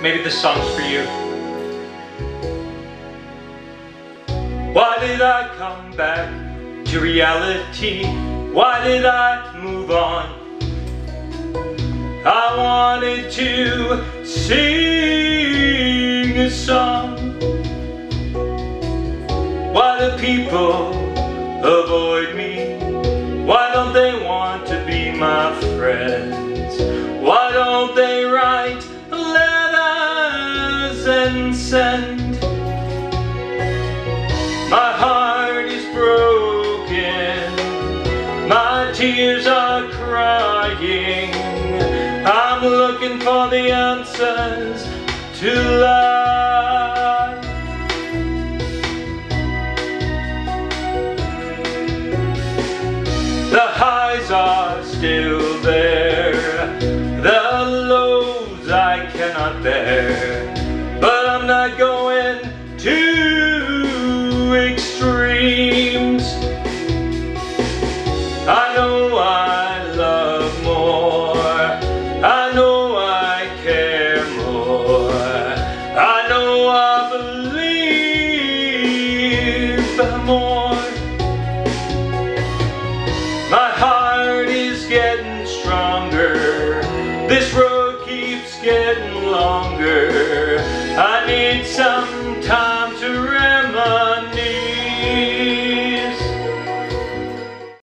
maybe this song's for you. Why did I come back to reality? Why did I move on? I wanted to sing a song. Why do people avoid me? Why don't they want to be my friends? And? My heart is broken, my tears are crying. I'm looking for the answers to life. The highs are still there, the lows I cannot bear, not going to extremes. I know I love more, I know I care more, I know I believe more. My heart is getting stronger. This road keeps getting longer.